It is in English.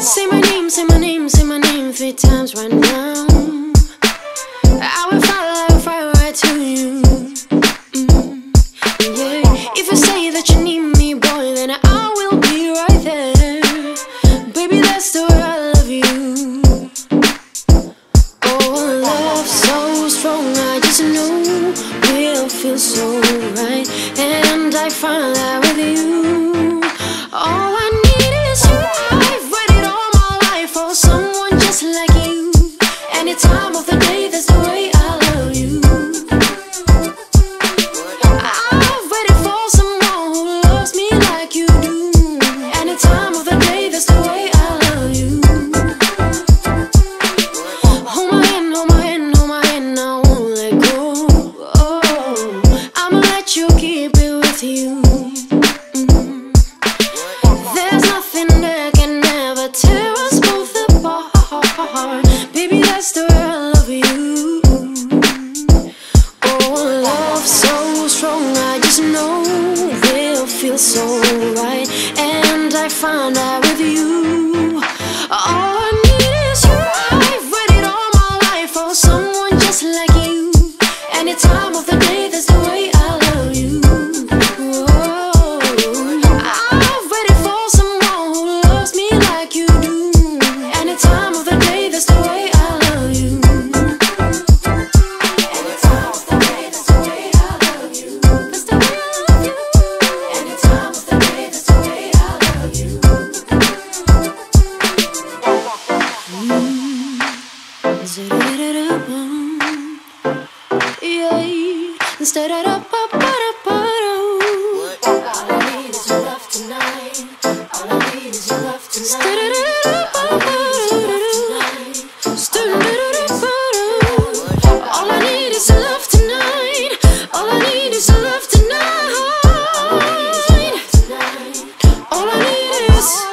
Say my name, say my name, say my name three times right now. feels so right, and I find that with you. was nowhere, feel so right, and I found out with you. All I need is